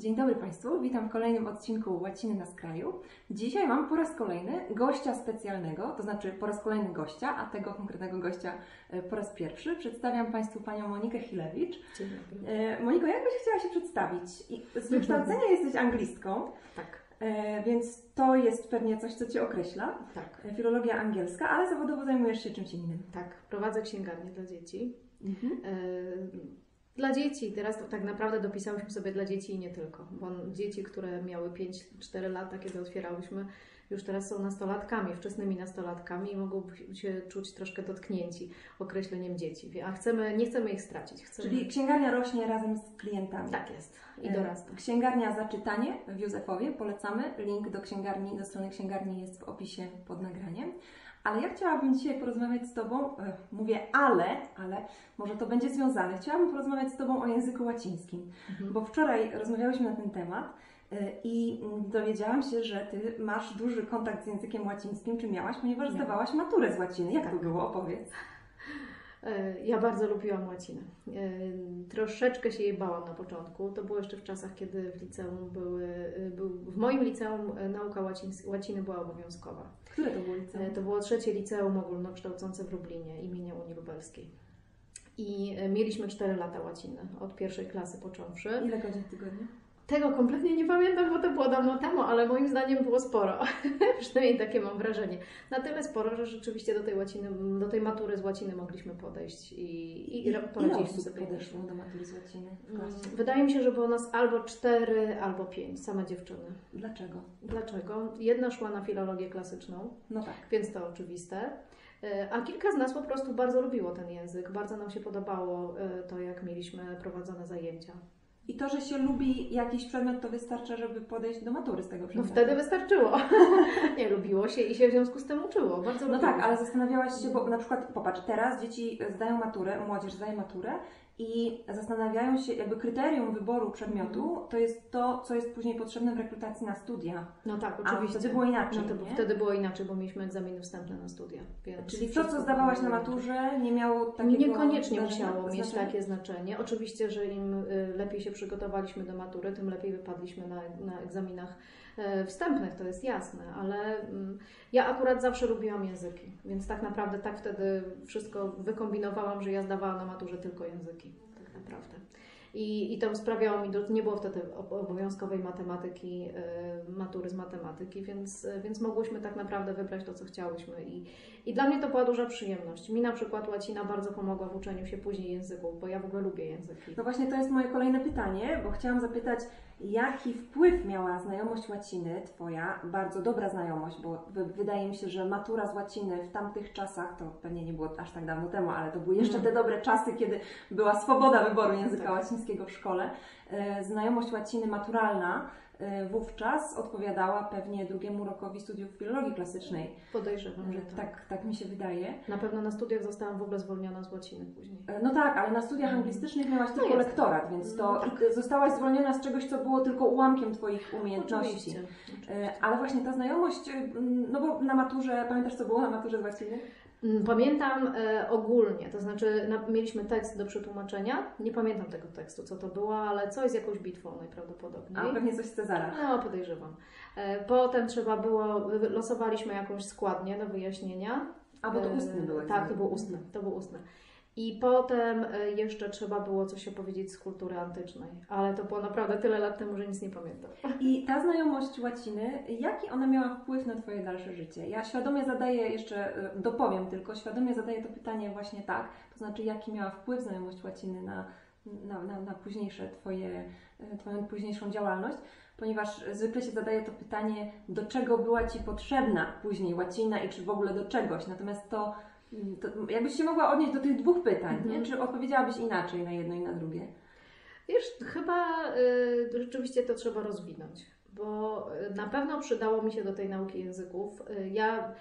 Dzień dobry Państwu, witam w kolejnym odcinku Łaciny na skraju. Dzisiaj mam po raz kolejny gościa specjalnego, to znaczy po raz kolejny gościa, a tego konkretnego gościa e, po raz pierwszy. Przedstawiam Państwu Panią Monikę Hilewicz. Dzień dobry. E, Moniko, jak byś chciała się przedstawić? Z wykształcenia jesteś anglistką, Tak, e, więc to jest pewnie coś, co Cię określa. tak, Filologia angielska, ale zawodowo zajmujesz się czymś innym. tak. Prowadzę księgarnię dla dzieci. Mhm. Dla dzieci, teraz to tak naprawdę dopisałyśmy sobie dla dzieci i nie tylko, bo dzieci, które miały 5-4 lata, kiedy otwierałyśmy, już teraz są nastolatkami, wczesnymi nastolatkami i mogą się czuć troszkę dotknięci określeniem dzieci. A chcemy, nie chcemy ich stracić. Chcemy... Czyli księgarnia rośnie razem z klientami. Tak jest. I E, dorasta. Księgarnia za czytanie w Józefowie, polecamy. Link do księgarni, do strony księgarni jest w opisie pod nagraniem. Ale ja chciałabym dzisiaj porozmawiać z Tobą, e, mówię ale, ale może to będzie związane. Chciałabym porozmawiać z Tobą o języku łacińskim, Mhm. bo wczoraj rozmawiałyśmy na ten temat e, i dowiedziałam się, że Ty masz duży kontakt z językiem łacińskim, czy miałaś, ponieważ zdawałaś maturę z łaciny. Jak to Tak. było? Opowiedz. E, Ja bardzo lubiłam łacinę. E, Troszeczkę się jej bałam na początku. To było jeszcze w czasach, kiedy w liceum były, e, był, w moim liceum nauka łacińs- łaciny była obowiązkowa. Które to było liceum? To było trzecie liceum ogólnokształcące w Lublinie imienia Unii Lubelskiej. I mieliśmy 4 lata łaciny, od pierwszej klasy począwszy. Ile godzin w tygodniu? Tego kompletnie nie pamiętam, bo to było dawno temu, ale moim zdaniem było sporo. Przynajmniej takie mam wrażenie. Na tyle sporo, że rzeczywiście do tej łaciny, do tej matury z łaciny mogliśmy podejść i, i, i poradziliśmy sobie. podeszło do matury z łaciny Mm? Wydaje mi się, że było nas albo cztery, albo pięć, same dziewczyny. Dlaczego? Dlaczego? Jedna szła na filologię klasyczną, No tak. więc to oczywiste. E, A kilka z nas po prostu bardzo lubiło ten język, bardzo nam się podobało e, to, jak mieliśmy prowadzone zajęcia. I to, że się lubi jakiś przedmiot, to wystarcza, żeby podejść do matury z tego No przedmiotu. wtedy wystarczyło. Nie lubiło się i się w związku z tym uczyło. Bardzo No tak, ale zastanawiałaś się, bo na przykład, popatrz, teraz dzieci zdają maturę, młodzież zdaje maturę i zastanawiają się, jakby kryterium wyboru przedmiotu to jest to, co jest później potrzebne w rekrutacji na studia. No tak, A oczywiście. wtedy było inaczej, No to wtedy było inaczej, bo mieliśmy egzaminy wstępne na studia. Czyli to, co zdawałaś na maturze, nie miało takiego Niekoniecznie musiało mieć znaczenia? takie znaczenie. Oczywiście, że im y, lepiej się przygotowaliśmy do matury, tym lepiej wypadliśmy na, na egzaminach wstępnych, to jest jasne, ale mm, ja akurat zawsze lubiłam języki, więc tak naprawdę tak wtedy wszystko wykombinowałam, że ja zdawałam na maturze tylko języki, tak naprawdę. I, I to sprawiało mi, do, nie było wtedy ob- obowiązkowej matematyki, y, matury z matematyki, więc, więc mogłyśmy tak naprawdę wybrać to, co chciałyśmy. I, I dla mnie to była duża przyjemność. Mi na przykład łacina bardzo pomogła w uczeniu się później języków, bo ja w ogóle lubię języki. No właśnie to jest moje kolejne pytanie, bo chciałam zapytać, jaki wpływ miała znajomość łaciny, Twoja, bardzo dobra znajomość, bo wy- wydaje mi się, że matura z łaciny w tamtych czasach, to pewnie nie było aż tak dawno temu, ale to były jeszcze te Mhm. dobre czasy, kiedy była swoboda wyboru języka Tak. łacińskiego w szkole. E, Znajomość łaciny maturalna wówczas odpowiadała pewnie drugiemu rokowi studiów filologii klasycznej. Podejrzewam, że E, tak. Tak, tak mi się wydaje. Na pewno na studiach zostałam w ogóle zwolniona z łaciny później. E, No tak, ale na studiach anglistycznych miałaś tylko jest. lektorat, więc to No tak. zostałaś zwolniona z czegoś, co było tylko ułamkiem Twoich umiejętności. Oczywiście. E, Ale właśnie ta znajomość, no bo na maturze, pamiętasz co było na maturze z łaciny? Mm, Pamiętam e, ogólnie, to znaczy na, mieliśmy tekst do przetłumaczenia. Nie pamiętam tego tekstu, co to było, ale coś z jakąś bitwą najprawdopodobniej. A pewnie coś z Cezara. No, podejrzewam. E, Potem trzeba było, wy- losowaliśmy jakąś składnię do wyjaśnienia. A bo to E, ustny był Tak, to było ustne, to było ustne. I potem e, jeszcze trzeba było coś opowiedzieć z kultury antycznej, ale to było naprawdę tyle lat temu, że nic nie pamiętam. I ta znajomość łaciny, jaki ona miała wpływ na Twoje dalsze życie? Ja świadomie zadaję, jeszcze e, dopowiem tylko, świadomie zadaję to pytanie właśnie tak, to znaczy jaki miała wpływ znajomość łaciny na, na, na, na późniejsze twoje, e, Twoją późniejszą działalność, ponieważ zwykle się zadaje to pytanie, do czego była Ci potrzebna później łacina i czy w ogóle do czegoś. Natomiast to, to jakbyś się mogła odnieść do tych dwóch pytań, nie? Mhm. czy odpowiedziałabyś inaczej na jedno i na drugie? Wiesz, chyba y, rzeczywiście to trzeba rozwinąć, bo y, na pewno przydało mi się do tej nauki języków. Y, ja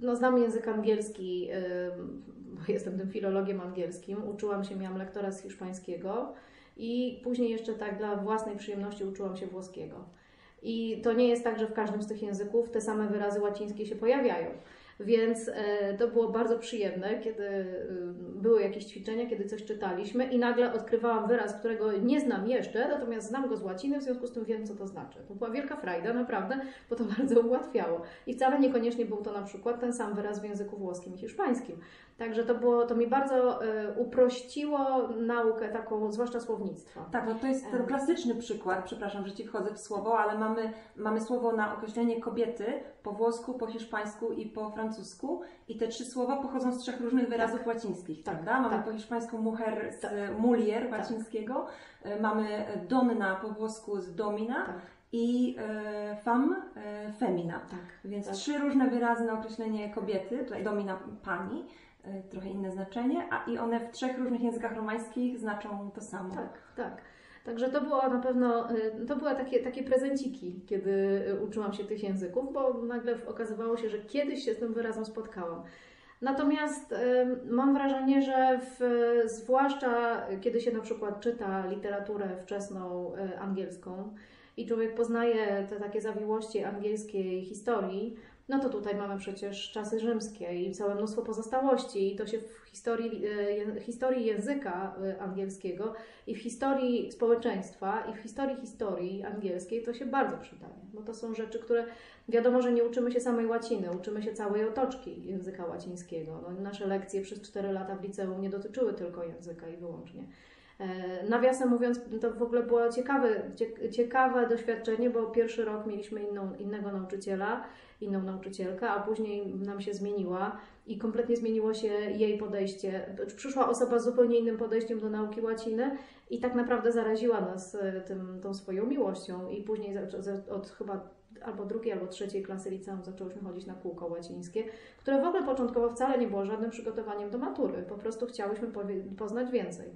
no, znam język angielski, y, bo jestem tym filologiem angielskim. Uczyłam się, miałam lektora z hiszpańskiego i później jeszcze tak dla własnej przyjemności uczyłam się włoskiego. I to nie jest tak, że w każdym z tych języków te same wyrazy łacińskie się pojawiają. Więc e, to było bardzo przyjemne, kiedy e, były jakieś ćwiczenia, kiedy coś czytaliśmy i nagle odkrywałam wyraz, którego nie znam jeszcze, natomiast znam go z łaciny, w związku z tym wiem, co to znaczy. To była wielka frajda, naprawdę, bo to bardzo ułatwiało. I wcale niekoniecznie był to na przykład ten sam wyraz w języku włoskim i hiszpańskim. Także to, było, to mi bardzo e, uprościło naukę taką, zwłaszcza słownictwa. Tak, no to jest ten klasyczny przykład, przepraszam, że Ci wchodzę w słowo, ale mamy, mamy słowo na określenie kobiety po włosku, po hiszpańsku i po francusku i te trzy słowa pochodzą z trzech różnych wyrazów łacińskich, Tak, prawda? Mamy tak. po hiszpańsku mujer z Tak. mulier łacińskiego, e, mamy donna po włosku z domina Tak, i e, femme e, femina. tak. Więc Tak. trzy różne wyrazy na określenie kobiety, tutaj domina pani, e, trochę inne znaczenie, a i one w trzech różnych językach romańskich znaczą to samo. Tak, tak. Także to było na pewno, y, to były takie, takie prezenciki, kiedy y, uczyłam się tych języków, bo nagle okazywało się, że kiedyś się z tym wyrazem spotkałam. Natomiast mam wrażenie, że w, zwłaszcza kiedy się na przykład czyta literaturę wczesną angielską i człowiek poznaje te takie zawiłości angielskiej historii, no to tutaj mamy przecież czasy rzymskie i całe mnóstwo pozostałości i to się w historii, je- historii języka y, angielskiego i w historii społeczeństwa i w historii historii angielskiej to się bardzo przydaje, bo to są rzeczy, które wiadomo, że nie uczymy się samej łaciny, uczymy się całej otoczki języka łacińskiego. No, nasze lekcje przez 4 lata w liceum nie dotyczyły tylko języka i wyłącznie. E, Nawiasem mówiąc, to w ogóle było ciekawe, cie- ciekawe doświadczenie, bo pierwszy rok mieliśmy inną, innego nauczyciela, inną nauczycielkę, a później nam się zmieniła i kompletnie zmieniło się jej podejście. Przyszła osoba z zupełnie innym podejściem do nauki łaciny i tak naprawdę zaraziła nas e, tym, tą swoją miłością i później od chyba albo drugiej, albo trzeciej klasy liceum zaczęłyśmy chodzić na kółko łacińskie, które w ogóle początkowo wcale nie było żadnym przygotowaniem do matury. Po prostu chciałyśmy poznać więcej.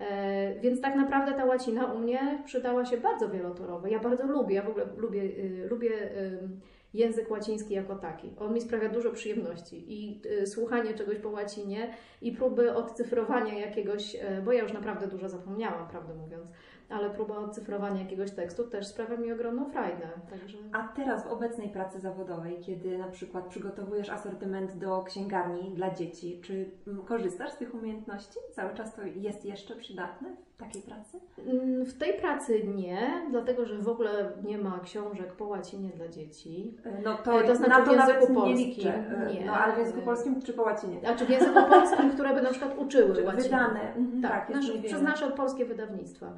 E, Więc tak naprawdę ta łacina u mnie przydała się bardzo wielotorowo. Ja bardzo lubię, ja w ogóle lubię, y, lubię ym, język łaciński jako taki. On mi sprawia dużo przyjemności i y, słuchanie czegoś po łacinie i próby odcyfrowania jakiegoś, e, bo ja już naprawdę dużo zapomniałam, prawdę mówiąc, ale próba odcyfrowania jakiegoś tekstu też sprawia mi ogromną frajdę. Także... A teraz w obecnej pracy zawodowej, kiedy na przykład przygotowujesz asortyment do księgarni dla dzieci, czy mm, korzystasz z tych umiejętności? Cały czas to jest jeszcze przydatne w takiej pracy? Mm, W tej pracy nie, dlatego że w ogóle nie ma książek po łacinie dla dzieci. E, No to, E, to znaczy na w to języku nawet nie polskim. liczę. E, Nie. No ale w języku polskim czy po łacinie? Znaczy w języku polskim, które by na przykład uczyły Czy łaciny. wydane? Mhm, Tak, tak, przez nasze polskie wydawnictwa.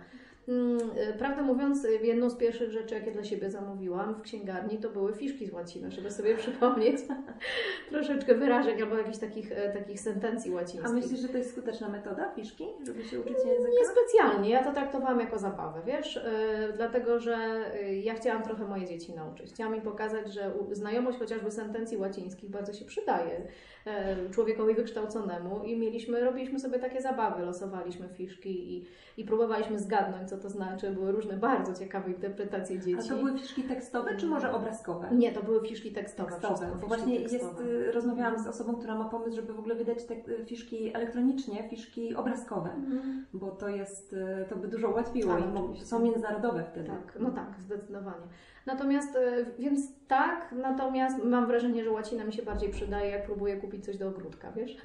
Mm, y, Prawdę mówiąc, y, jedną z pierwszych rzeczy, jakie dla siebie zamówiłam w księgarni, to były fiszki z łaciny, żeby sobie przypomnieć troszeczkę wyrażeń albo jakichś takich, e, takich sentencji A łacińskich. myślisz, że to jest skuteczna metoda, fiszki, żeby się uczyć języka? Niespecjalnie, ja to traktowałam jako zabawę, wiesz, yy, dlatego że yy, ja chciałam trochę moje dzieci nauczyć. Chciałam im pokazać, że znajomość chociażby sentencji łacińskich bardzo się przydaje człowiekowi wykształconemu i mieliśmy, robiliśmy sobie takie zabawy, losowaliśmy fiszki i, i próbowaliśmy zgadnąć, co to znaczy. Były różne bardzo ciekawe interpretacje A dzieci. to były fiszki tekstowe, czy może obrazkowe? Nie, to były fiszki tekstowe. tekstowe, bo właśnie jest, tekstowe. y, rozmawiałam z osobą, która ma pomysł, żeby w ogóle wydać te y, fiszki elektronicznie, fiszki obrazkowe, Mhm. bo to jest, y, to by dużo ułatwiło Tak, i oczywiście. są międzynarodowe wtedy. Tak, no tak, zdecydowanie. Natomiast, e, więc tak, natomiast mam wrażenie, że łacina mi się bardziej przydaje, jak próbuję kupić coś do ogródka, wiesz?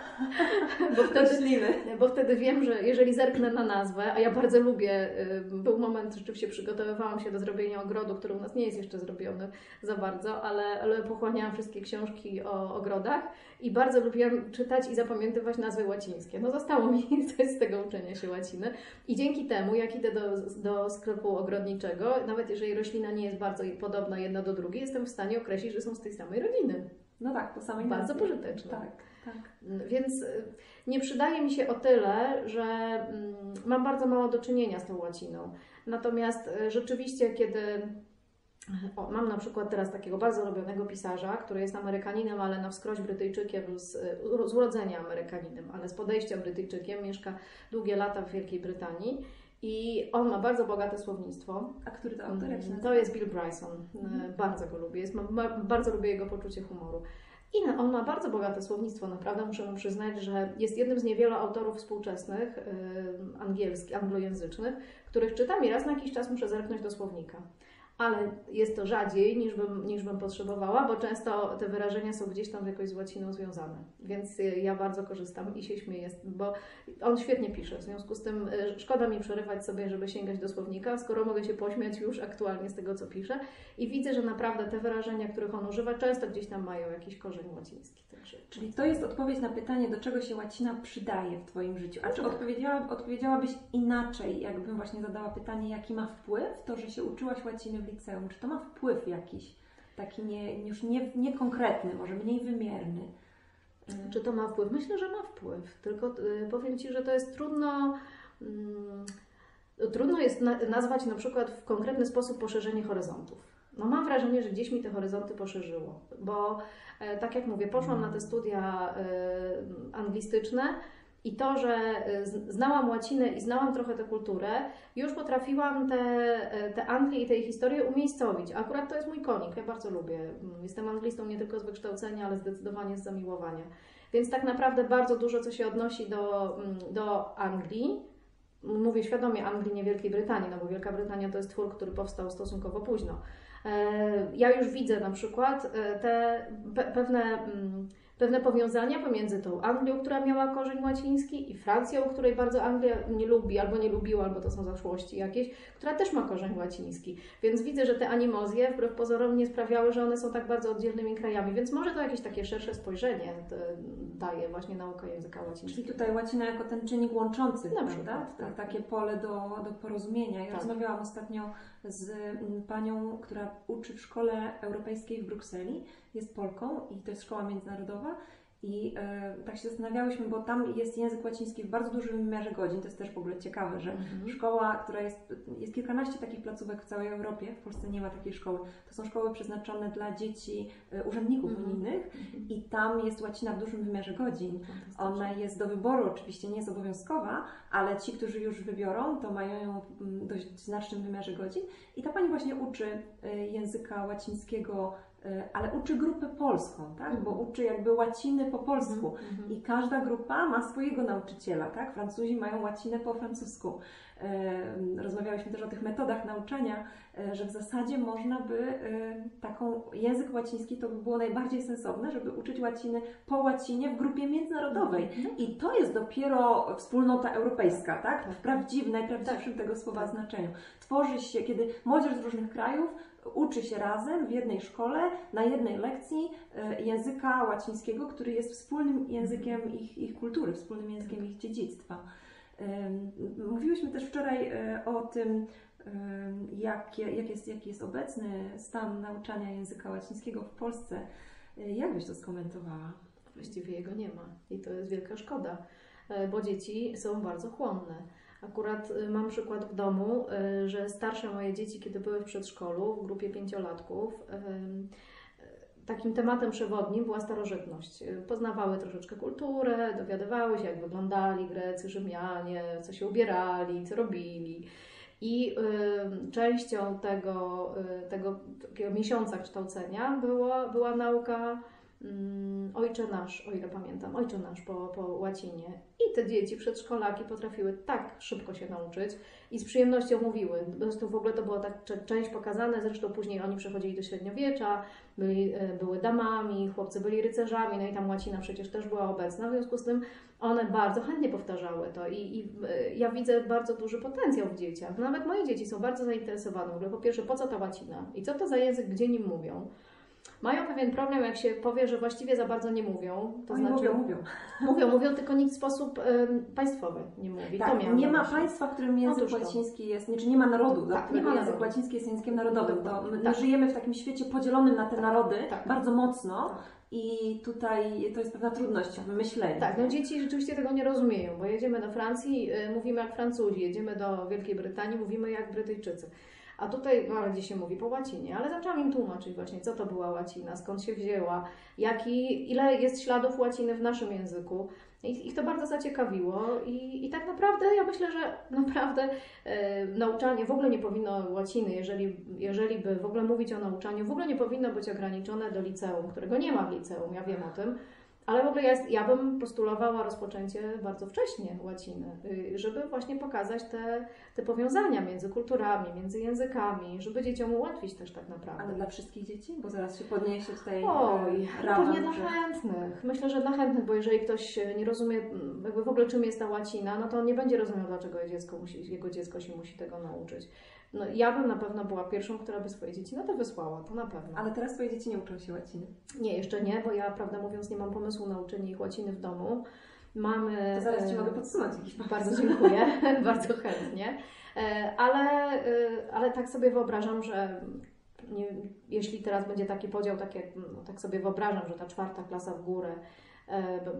bo, wtedy, bo wtedy wiem, że jeżeli zerknę na nazwę, a ja bardzo lubię, e, był moment, rzeczywiście przygotowywałam się do zrobienia ogrodu, który u nas nie jest jeszcze zrobiony za bardzo, ale, ale pochłaniałam wszystkie książki o ogrodach i bardzo lubiłam czytać i zapamiętywać nazwy łacińskie. No zostało mi coś z tego uczenia się łaciny. I dzięki temu, jak idę do, do sklepu ogrodniczego, nawet jeżeli roślina nie jest bardzo podobna jedna do drugiej, jestem w stanie określić, że są z tej samej rodziny. No tak, po samej Bardzo nazwie. pożyteczne. Tak, tak. Więc y, nie przydaje mi się o tyle, że mm, mam bardzo mało do czynienia z tą łaciną. Natomiast y, rzeczywiście, kiedy o, mam na przykład teraz takiego bardzo robionego pisarza, który jest Amerykaninem, ale na wskroś Brytyjczykiem, z, z urodzenia Amerykaninem, ale z podejścia Brytyjczykiem, mieszka długie lata w Wielkiej Brytanii. I on ma bardzo bogate słownictwo. A który to autor? To jest Bill Bryson. Mhm. E, Bardzo go lubię. Jest, ma, bardzo lubię jego poczucie humoru. I on ma bardzo bogate słownictwo, naprawdę muszę mu przyznać, że jest jednym z niewielu autorów współczesnych, y, angielskich, anglojęzycznych, których czytam i raz na jakiś czas muszę zerknąć do słownika. Ale jest to rzadziej niż bym, niż bym potrzebowała, bo często te wyrażenia są gdzieś tam jakoś z łaciną związane. Więc y, ja bardzo korzystam i się śmieję, bo on świetnie pisze. W związku z tym y, szkoda mi przerywać sobie, żeby sięgać do słownika, skoro mogę się pośmiać już aktualnie z tego, co pisze. I widzę, że naprawdę te wyrażenia, których on używa, często gdzieś tam mają jakiś korzeń łaciński. Także... Czyli to jest odpowiedź na pytanie, do czego się łacina przydaje w Twoim życiu. A czy Tak. odpowiedziała, odpowiedziałabyś inaczej, jakbym właśnie zadała pytanie, jaki ma wpływ to, że się uczyłaś łaciny w liceum? Czy to ma wpływ jakiś, taki nie, już nie, niekonkretny, może mniej wymierny? Czy to ma wpływ? Myślę, że ma wpływ. Tylko y, powiem Ci, że to jest trudno. Mm, trudno jest na, nazwać na przykład w konkretny sposób poszerzenie horyzontów. No mam wrażenie, że gdzieś mi te horyzonty poszerzyło, bo e, tak jak mówię, poszłam na te studia e, anglistyczne i to, że z- znałam łacinę i znałam trochę tę kulturę, już potrafiłam te, e, te Anglię i tej historię umiejscowić. Akurat to jest mój konik, ja bardzo lubię. Jestem anglistą nie tylko z wykształcenia, ale zdecydowanie z zamiłowania. Więc tak naprawdę bardzo dużo, co się odnosi do, mm, do Anglii, mówię świadomie Anglii, nie Wielkiej Brytanii, no bo Wielka Brytania to jest twór, który powstał stosunkowo późno. E, Ja już widzę na przykład e, te pe- pewne, mm, pewne powiązania pomiędzy tą Anglią, która miała korzeń łaciński i Francją, której bardzo Anglia nie lubi, albo nie lubiła, albo to są zaszłości jakieś, która też ma korzeń łaciński. Więc widzę, że te animozje wbrew pozorom nie sprawiały, że one są tak bardzo oddzielnymi krajami. Więc może to jakieś takie szersze spojrzenie e, daje właśnie nauka języka Czyli łacińskiego. tutaj łacina jako ten czynnik łączący, Na przykład, Ta- tak. Takie pole do, do porozumienia. Ja Tak. rozmawiałam ostatnio z mm, panią, która uczy w szkole europejskiej w Brukseli. Jest Polką i to jest szkoła międzynarodowa. I e, tak się zastanawiałyśmy, bo tam jest język łaciński w bardzo dużym wymiarze godzin. To jest też w ogóle ciekawe, że Mhm. szkoła, która jest, jest kilkanaście takich placówek w całej Europie, w Polsce nie ma takiej szkoły. To są szkoły przeznaczone dla dzieci e, urzędników Mhm. unijnych Mhm. i tam jest łacina w dużym wymiarze godzin. Ona jest do wyboru, oczywiście nie jest obowiązkowa, ale ci, którzy już wybiorą, to mają ją w dość znacznym wymiarze godzin. I ta pani właśnie uczy y, języka łacińskiego, ale uczy grupę polską, tak? Mhm. Bo uczy jakby łaciny po polsku. Mhm. I każda grupa ma swojego nauczyciela, tak? Francuzi mają łacinę po francusku. E, Rozmawiałyśmy też o tych metodach nauczania, e, że w zasadzie można by e, taką język łaciński to by było najbardziej sensowne, żeby uczyć łaciny po łacinie w grupie międzynarodowej. Mhm. I to jest dopiero wspólnota europejska, tak? Tak. W prawdziwym, najprawdziwszym tego słowa Tak. znaczeniu. Tworzy się, kiedy młodzież z różnych krajów uczy się razem w jednej szkole, na jednej lekcji e, języka łacińskiego, który jest wspólnym językiem ich, ich kultury, wspólnym językiem ich dziedzictwa. Mówiłyśmy też wczoraj e, o tym, em, jakie, jak jest, jaki jest obecny stan nauczania języka łacińskiego w Polsce. E, Jak byś to skomentowała? Właściwie jego nie ma i to jest wielka szkoda, bo dzieci są bardzo chłonne. Akurat e, mam przykład w domu, e, że starsze moje dzieci, kiedy były w przedszkolu, w grupie pięciolatków, e, takim tematem przewodnim była starożytność. Poznawały troszeczkę kulturę, dowiadywały się, jak wyglądali Grecy, Rzymianie, co się ubierali, co robili. I y, częścią tego, y, tego miesiąca kształcenia była, była nauka Ojcze Nasz, o ile pamiętam, Ojcze Nasz po, po łacinie. I te dzieci, przedszkolaki potrafiły tak szybko się nauczyć i z przyjemnością mówiły. Zresztą w ogóle to była tak część pokazane, zresztą później oni przechodzili do średniowiecza, byli, e, były damami, chłopcy byli rycerzami, no i tam łacina przecież też była obecna, w związku z tym one bardzo chętnie powtarzały to i, i e, ja widzę bardzo duży potencjał w dzieciach. Nawet moje dzieci są bardzo zainteresowane w ogóle, po pierwsze, po co ta łacina i co to za język, gdzie nim mówią. Mają pewien problem, jak się powie, że właściwie za bardzo nie mówią. To Oni znaczy, mówią, mówią. mówią, mówią, tylko nikt w sposób em, państwowy nie mówi. Tak, nie ma państwa, w którym język łaciński jest, nie, czy nie ma narodu, Tak, nie ma język narodu. łaciński jest językiem narodowym. To my Tak. żyjemy w takim świecie podzielonym na te narody Tak. bardzo mocno Tak. i tutaj to jest pewna trudność w myśleniu. Tak, no dzieci rzeczywiście tego nie rozumieją, bo jedziemy do Francji, y, mówimy jak Francuzi, jedziemy do Wielkiej Brytanii, mówimy jak Brytyjczycy. A tutaj bardziej się mówi po łacinie, ale zaczęłam im tłumaczyć właśnie, co to była łacina, skąd się wzięła, jaki, ile jest śladów łaciny w naszym języku. I ich to bardzo zaciekawiło i, i tak naprawdę ja myślę, że naprawdę e, nauczanie w ogóle nie powinno łaciny, jeżeli, jeżeli by w ogóle mówić o nauczaniu, w ogóle nie powinno być ograniczone do liceum, którego nie ma w liceum, ja wiem o tym, Ale w ogóle ja, ja bym postulowała rozpoczęcie bardzo wcześnie łaciny, y, żeby właśnie pokazać te, te powiązania między kulturami, między językami, żeby dzieciom ułatwić też tak naprawdę. Ale dla wszystkich dzieci? Bo zaraz się podniesie tutaj Oj, no raban, pewnie dla chętnych. Myślę, że dla chętnych, bo jeżeli ktoś nie rozumie mm, jakby w ogóle czym jest ta łacina, no to on nie będzie rozumiał, dlaczego dziecko musi, jego dziecko się musi tego nauczyć. No, ja bym na pewno była pierwszą, która by swoje dzieci na to wysłała, to na pewno. Ale teraz twoje dzieci nie uczą się łaciny. Nie, jeszcze nie, bo ja prawdę mówiąc nie mam pomysłu na uczenie ich łaciny w domu. Mamy. To zaraz Ci e, mogę podsunąć jakiś pomysł. Bardzo dziękuję, bardzo chętnie. E, Ale, e, ale tak sobie wyobrażam, że nie, jeśli teraz będzie taki podział, tak, jak, no, tak sobie wyobrażam, że ta czwarta klasa w górę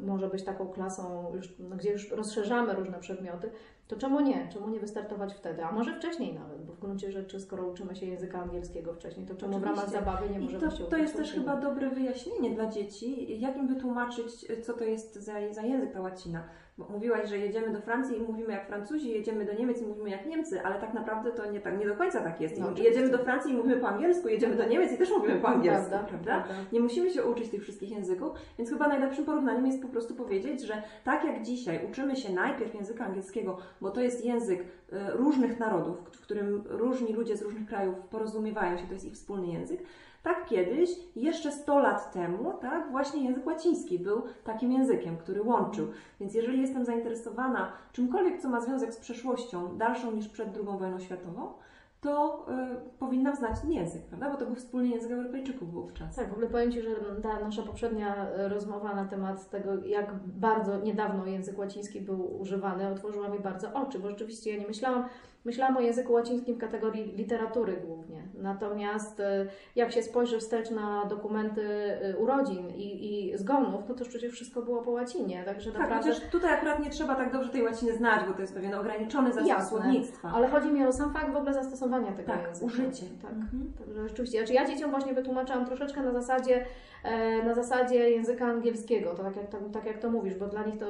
może być taką klasą, już, no, gdzie już rozszerzamy różne przedmioty, to czemu nie? Czemu nie wystartować wtedy? A może wcześniej nawet, bo w gruncie rzeczy, skoro uczymy się języka angielskiego wcześniej, to czemu w ramach Oczywiście. zabawy nie I możemy to, się to uczyć jest też chyba dobre wyjaśnienie dla dzieci, jak im wytłumaczyć, co to jest za, za język ta łacina. Bo mówiłaś, że jedziemy do Francji i mówimy jak Francuzi, jedziemy do Niemiec i mówimy jak Niemcy, ale tak naprawdę to nie, tak, nie do końca tak jest. No, oczywiście. jedziemy do Francji i mówimy po angielsku, jedziemy do Niemiec i też mówimy po angielsku, Prawda, prawda? prawda. Nie musimy się uczyć tych wszystkich języków, więc chyba najlepszym porównaniem jest po prostu powiedzieć, że tak jak dzisiaj uczymy się najpierw języka angielskiego, bo to jest język e, różnych narodów, w którym różni ludzie z różnych krajów porozumiewają się, to jest ich wspólny język, tak kiedyś, jeszcze 100 lat temu, tak, właśnie język łaciński był takim językiem, który łączył. Więc jeżeli jestem zainteresowana czymkolwiek, co ma związek z przeszłością dalszą niż przed II wojną światową, to y, powinnam znać ten język, prawda? Bo to był wspólny język Europejczyków wówczas. Tak, w ogóle powiem Ci, że ta nasza poprzednia e, rozmowa na temat tego, jak bardzo niedawno język łaciński był używany, otworzyła mi bardzo oczy, bo rzeczywiście ja nie myślałam, myślałam o języku łacińskim w kategorii literatury głównie. Natomiast e, jak się spojrzy wstecz na dokumenty e, urodzin i, i zgonów, no to przecież wszystko było po łacinie, także Tak, naprawdę... chociaż tutaj akurat nie trzeba tak dobrze tej łaciny znać, bo to jest pewien ograniczony zasób Jasne. słownictwa. Ale chodzi mi o sam fakt w ogóle zastosowania tego Tak, języka. użycie. Tak. Mhm. Także rzeczywiście, znaczy ja dzieciom właśnie wytłumaczyłam troszeczkę na zasadzie, e, na zasadzie języka angielskiego, to tak jak, tak, tak jak to mówisz, bo dla nich to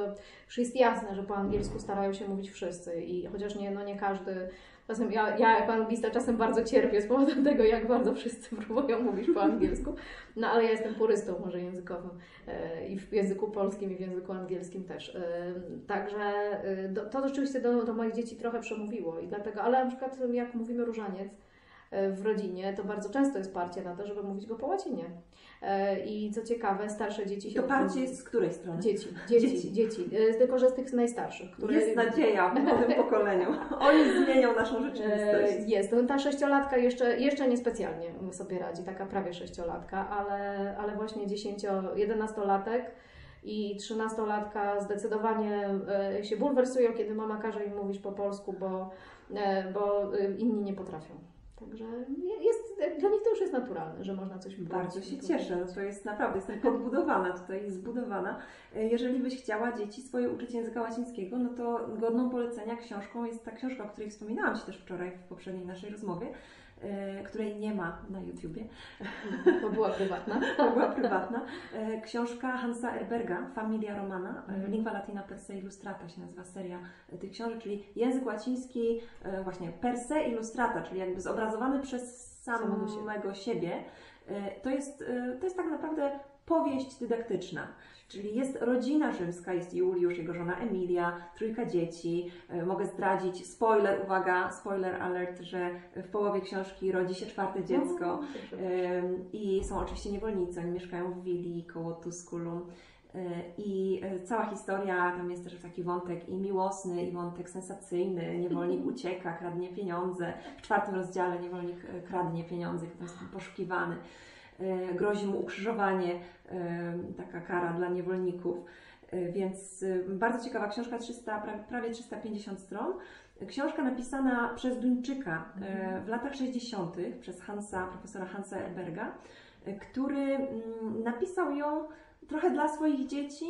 już jest jasne, że po angielsku starają się mówić wszyscy i chociaż nie, no nie każdy, czasem ja, ja jako anglista czasem bardzo cierpię z powodu tego, jak bardzo wszyscy próbują mówić po angielsku, no ale ja jestem purystą może językowym e, i w języku polskim i w języku angielskim też. E, Także e, to rzeczywiście do, do moich dzieci trochę przemówiło i dlatego, ale na przykład jak mówimy różaniec, w rodzinie, to bardzo często jest parcie na to, żeby mówić go po łacinie. E, I co ciekawe, starsze dzieci się... to jest z której strony? Dzieci, dzieci, Dzieci. dzieci. E, Tylko, że z tych najstarszych, które... Jest nadzieja w nowym pokoleniu. Oni zmienią naszą E, rzeczywistość. Jest, no, ta sześciolatka jeszcze, jeszcze niespecjalnie sobie radzi, taka prawie sześciolatka, ale, ale właśnie dziesięcio, jedenastolatek i trzynastolatka zdecydowanie e, się bulwersują, kiedy mama każe im mówić po polsku, bo, e, bo e, inni nie potrafią. Także jest, dla nich to już jest naturalne, że można coś Bardzo powiedzieć. się cieszę, no to jest naprawdę, jestem podbudowana tutaj, zbudowana. E, Jeżeli byś chciała dzieci swoje uczyć języka łacińskiego, no to godną polecenia książką jest ta książka, o której wspominałam Ci też wczoraj w poprzedniej naszej rozmowie, której nie ma na YouTubie, To była prywatna. to była prywatna. E, Książka Hansa Erberga, Familia Romana, e, Mhm. Lingua Latina per se illustrata się nazywa seria e, tych książek, czyli język łaciński, e, właśnie per se illustrata, czyli jakby zobrazowany przez Samego siebie. E, To jest, e, to jest tak naprawdę powieść dydaktyczna. Czyli jest rodzina rzymska, jest Juliusz, jego żona Emilia, trójka dzieci. E, Mogę zdradzić, spoiler, uwaga, spoiler alert, że w połowie książki rodzi się czwarte dziecko. I są oczywiście niewolnicy, oni mieszkają w willi koło Tusculum. Yy, I yy, cała historia, tam jest też taki wątek i miłosny, i wątek sensacyjny. Niewolnik ucieka, kradnie pieniądze. W czwartym rozdziale niewolnik kradnie pieniądze, potem jest poszukiwany. Yy, Grozi mu ukrzyżowanie, yy, taka kara dla niewolników. Yy, Więc bardzo ciekawa książka, 300, pra- prawie 350 stron. Książka napisana przez Duńczyka e, w latach 60. przez Hansa, profesora Hansa Erberga, e, który mm, napisał ją trochę dla swoich dzieci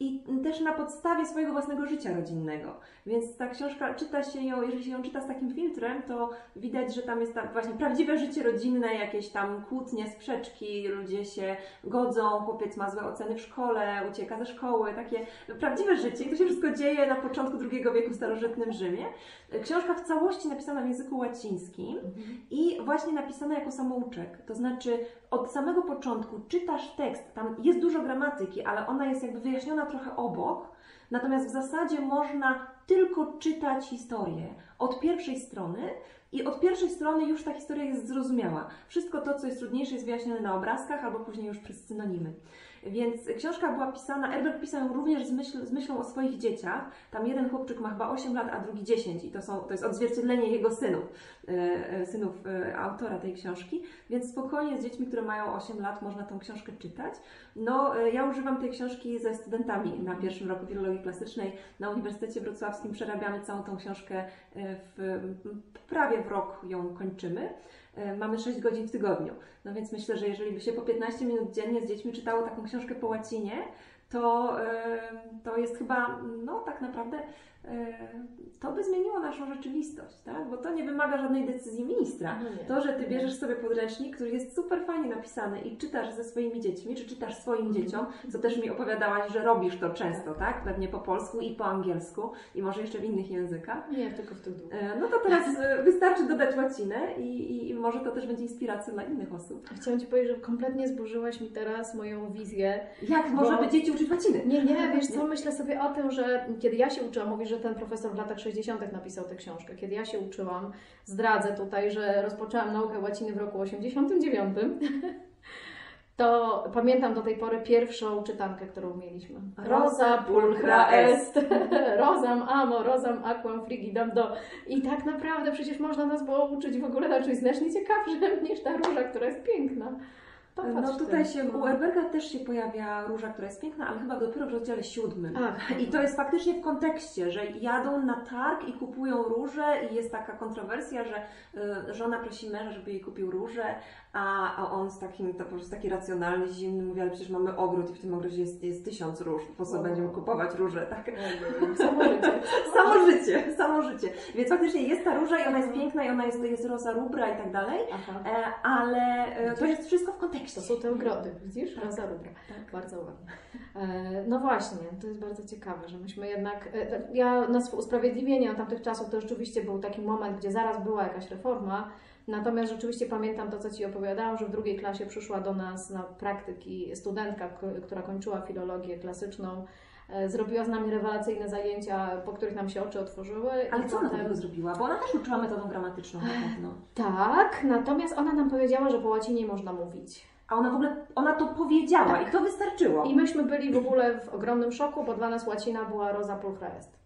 i też na podstawie swojego własnego życia rodzinnego. Więc ta książka czyta się ją, jeżeli się ją czyta z takim filtrem, to widać, że tam jest tam właśnie prawdziwe życie rodzinne, jakieś tam kłótnie, sprzeczki, ludzie się godzą, chłopiec ma złe oceny w szkole, ucieka ze szkoły, takie prawdziwe życie. I to się wszystko dzieje na początku II wieku w starożytnym Rzymie. Książka w całości napisana w języku łacińskim i właśnie napisana jako samouczek. To znaczy od samego początku czytasz tekst, tam jest dużo gramatyki, ale ona jest jakby wyjaśniona trochę obok, natomiast w zasadzie można tylko czytać historię od pierwszej strony i od pierwszej strony już ta historia jest zrozumiała. Wszystko to, co jest trudniejsze, jest wyjaśnione na obrazkach albo później już przez synonimy. Więc książka była pisana, Herbert pisał ją również z, myśl, z, myślą o swoich dzieciach. Tam jeden chłopczyk ma chyba 8 lat, a drugi 10 i to, są, to jest odzwierciedlenie jego synów, e, synów e, autora tej książki. Więc spokojnie z dziećmi, które mają 8 lat, można tą książkę czytać. No, e, ja używam tej książki ze studentami na pierwszym roku filologii klasycznej. Na Uniwersytecie Wrocławskim przerabiamy całą tą książkę w, prawie w rok ją kończymy. E, mamy 6 godzin w tygodniu. No więc myślę, że jeżeli by się po 15 minut dziennie z dziećmi czytało taką książkę po łacinie, to, e, to jest chyba, no tak naprawdę to by zmieniło naszą rzeczywistość, tak? Bo to nie wymaga żadnej decyzji ministra. No to, że ty bierzesz sobie podręcznik, który jest super fajnie napisany i czytasz ze swoimi dziećmi, czy czytasz swoim mhm. dzieciom, co też mi opowiadałaś, że robisz to często, tak? Pewnie po polsku i po angielsku i może jeszcze w innych językach. Nie, tylko w tych dwóch. E, no to teraz e, wystarczy dodać łacinę i, i, i, może to też będzie inspiracją dla innych osób. Chciałam Ci powiedzieć, że kompletnie zburzyłaś mi teraz moją wizję. Jak bo... może by dzieci uczyć łaciny? Nie, nie, wiesz co, myślę sobie o tym, że kiedy ja się uczyłam, mówisz, że ten profesor w latach 60. napisał tę książkę. Kiedy ja się uczyłam, zdradzę tutaj, że rozpoczęłam naukę łaciny w roku 89. to pamiętam do tej pory pierwszą czytankę, którą mieliśmy. Rosa pulchra est, rosam amo, rosam aquam frigidam do. I tak naprawdę przecież można nas było uczyć w ogóle na czymś znacznie ciekawszym niż ta róża, która jest piękna. No tutaj się, u Erberga też się pojawia róża, która jest piękna, ale chyba dopiero w rozdziale siódmym. Ach. I to jest faktycznie w kontekście, że jadą na targ i kupują róże i jest taka kontrowersja, że y, żona prosi męża, żeby jej kupił róże, a, a on z takim, to po prostu taki racjonalny, zimny mówi, ale przecież mamy ogród i w tym ogrodzie jest, jest tysiąc róż, po co będziemy kupować róże, tak? Samo życie. samo życie, samo życie. Więc faktycznie jest ta róża i ona jest piękna i ona jest, jest roza rubra i tak dalej, e, ale e, to jest wszystko w kontekście. To są te ogrody, widzisz? Tak. Roza rubra. Tak. Bardzo ładnie. E, no właśnie, to jest bardzo ciekawe, że myśmy jednak, ja na usprawiedliwienie tamtych czasów to rzeczywiście był taki moment, gdzie zaraz była jakaś reforma, Natomiast rzeczywiście pamiętam to, co Ci opowiadałam, że w drugiej klasie przyszła do nas na praktyki studentka, która kończyła filologię klasyczną. E, zrobiła z nami rewelacyjne zajęcia, po których nam się oczy otworzyły. Ale co potem... ona zrobiła? Bo ona też uczyła metodą gramatyczną na pewno. Tak, natomiast ona nam powiedziała, że po łacinie można mówić. A ona w ogóle, ona to powiedziała tak. i to wystarczyło. I myśmy byli w ogóle w ogromnym szoku, bo dla nas łacina była roza pulchra est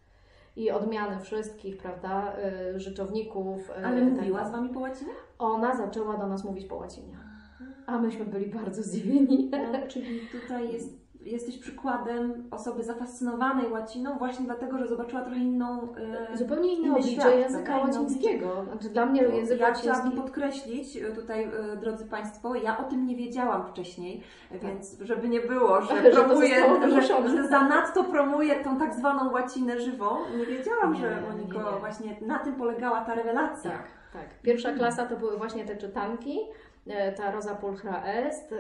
i odmiany wszystkich, prawda, y, życzowników. Y, Ale mówiła z Wami po łacinie? Ona zaczęła do nas mówić po łacinie. A myśmy byli bardzo zdziwieni. No, czyli tutaj jest jesteś przykładem osoby zafascynowanej łaciną właśnie dlatego, że zobaczyła trochę inną e, Zupełnie inne oblicze języka łacińskiego. Znaczy dla mnie język ja łaciński... chciałabym podkreślić e, tutaj, e, drodzy Państwo, ja o tym nie wiedziałam wcześniej, tak. więc żeby nie było, że, że promuję, że, że zanadto promuję tą tak zwaną łacinę żywą, nie wiedziałam, nie, że Moniko nie, nie. właśnie na tym polegała ta rewelacja. Tak, tak. Pierwsza klasa to były właśnie te czytanki, ta Rosa Pulchra Est. E,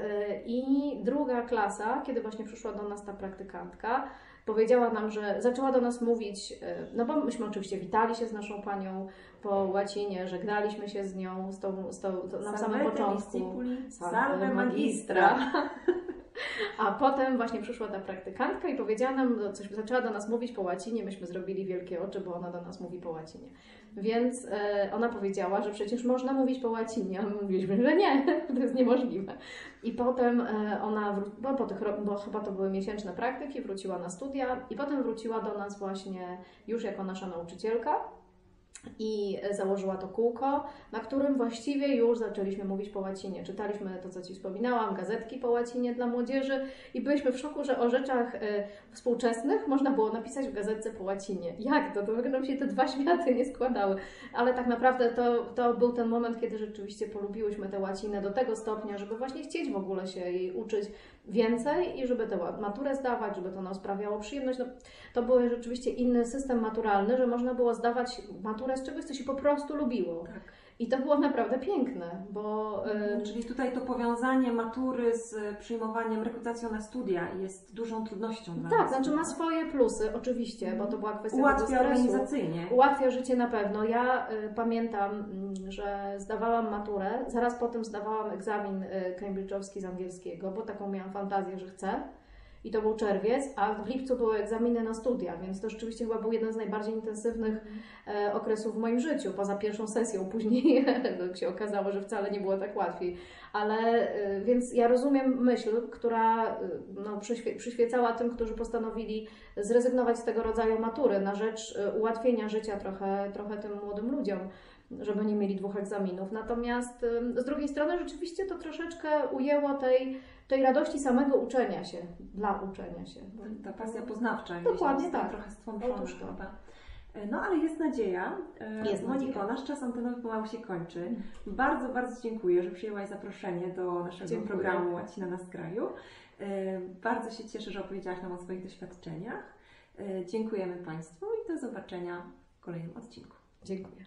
I druga klasa, kiedy właśnie przyszła do nas ta praktykantka, powiedziała nam, że zaczęła do nas mówić, e, no bo myśmy oczywiście witali się z naszą panią po łacinie, żegnaliśmy się z nią, z tą, z tą, to na samym początku. Salve magistra. A potem właśnie przyszła ta praktykantka i powiedziała nam, no, coś, zaczęła do nas mówić po łacinie, myśmy zrobili wielkie oczy, bo ona do nas mówi po łacinie. Więc e, ona powiedziała, że przecież można mówić po łacinie, a my mówiliśmy, że nie, to jest niemożliwe. I potem e, ona, bo, po tych, bo chyba to były miesięczne praktyki, wróciła na studia i potem wróciła do nas właśnie już jako nasza nauczycielka i założyła to kółko, na którym właściwie już zaczęliśmy mówić po łacinie. Czytaliśmy to, co Ci wspominałam, gazetki po łacinie dla młodzieży i byliśmy w szoku, że o rzeczach y, współczesnych można było napisać w gazetce po łacinie. Jak to? To nam się te dwa światy nie składały. Ale tak naprawdę to, to był ten moment, kiedy rzeczywiście polubiłyśmy tę łacinę do tego stopnia, żeby właśnie chcieć w ogóle się jej uczyć więcej i żeby tę maturę zdawać, żeby to nam sprawiało przyjemność. No, to był rzeczywiście inny system maturalny, że można było zdawać maturę z czegoś, co się po prostu lubiło. Tak. I to było naprawdę piękne, bo y, Czyli tutaj to powiązanie matury z przyjmowaniem, rekrutacją na studia jest dużą trudnością dla tak, nas. znaczy ma swoje plusy, oczywiście, bo to była kwestia Ułatwia organizacyjnie. Ułatwia życie na pewno. Ja y, pamiętam, mm, że zdawałam maturę, zaraz potem zdawałam egzamin y, cambridge'owski z angielskiego, bo taką miałam fantazję, że chcę. I to był czerwiec, a w lipcu były egzaminy na studia, więc to rzeczywiście chyba był jeden z najbardziej intensywnych e, okresów w moim życiu, poza pierwszą sesją. Później no, się okazało, że wcale nie było tak łatwiej. Ale e, więc ja rozumiem myśl, która e, no, przyświe, przyświecała tym, którzy postanowili zrezygnować z tego rodzaju matury na rzecz ułatwienia życia trochę, trochę tym młodym ludziom, żeby nie mieli dwóch egzaminów. Natomiast e, z drugiej strony rzeczywiście to troszeczkę ujęło tej, tej radości samego uczenia się, dla uczenia się. Ta pasja poznawcza Dokładnie tak. trochę to. chyba. No ale jest nadzieja. E, Jest Moniko, nadzieja. nasz czas antenowy pomału się kończy. Bardzo, bardzo dziękuję, że przyjęłaś zaproszenie do naszego Dziękuję. programu Łacina na skraju. E, Bardzo się cieszę, że opowiedziałaś nam o swoich doświadczeniach. E, Dziękujemy Państwu i do zobaczenia w kolejnym odcinku. Dziękuję.